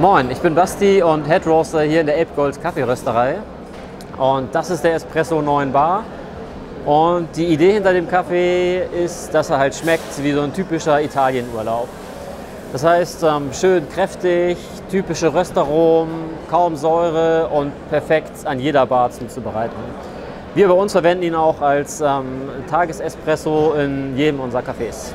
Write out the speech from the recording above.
Moin, ich bin Basti und Head Roaster hier in der Ape Gold Kaffeerösterei. Und das ist der Espresso 9 Bar. Und die Idee hinter dem Kaffee ist, dass er halt schmeckt wie so ein typischer Italienurlaub. Das heißt, ähm, schön kräftig, typische Röstaromen, kaum Säure und perfekt an jeder Bar zuzubereiten. Wir bei uns verwenden ihn auch als ähm, Tagesespresso in jedem unserer Cafés.